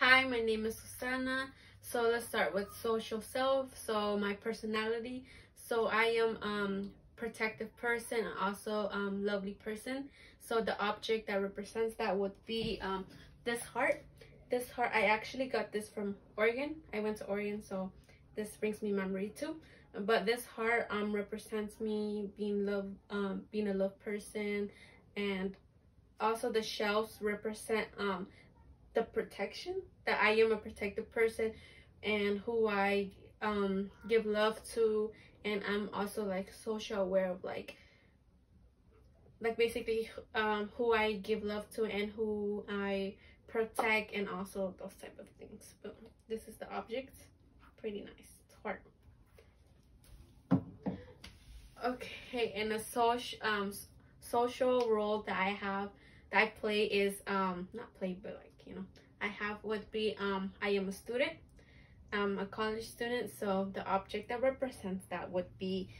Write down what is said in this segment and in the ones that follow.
Hi, my name is Susana. So let's start with social self. So my personality. So I am um protective person and also um lovely person. So the object that represents that would be um this heart. This heart I actually got this from Oregon. I went to Oregon so this brings me memory too. But this heart um represents me being love um being a love person and also the shells represent um the protection that I am a protective person and who I um give love to. And I'm also like social aware of like like basically um who I give love to and who I protect and also those type of things. But this is the object. Pretty nice. It's hard. Okay and a social um social role that I have that play is um not play but like you know I have would be um I am a student. I'm a college student so the object that represents that would be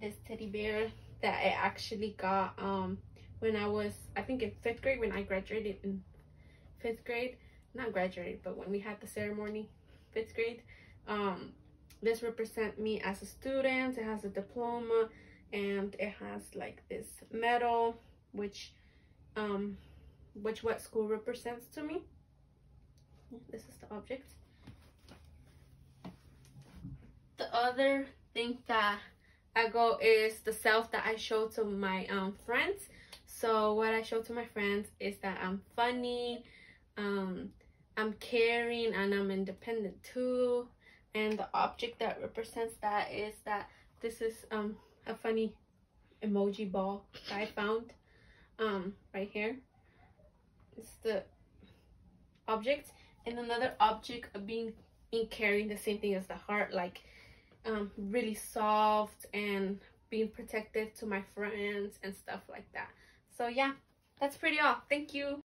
this teddy bear that I actually got um when I was I think in fifth grade when I graduated in fifth grade. Not graduated but when we had the ceremony fifth grade. Um this represent me as a student. It has a diploma and it has like this medal which um which what school represents to me. This is the object. The other thing that I go is the self that I show to my um, friends. So what I show to my friends is that I'm funny, um, I'm caring, and I'm independent too. And the object that represents that is that this is um, a funny emoji ball that I found um, right here. It's the object. And another object of being in carrying the same thing as the heart like um really soft and being protective to my friends and stuff like that. So yeah that's pretty all. Thank you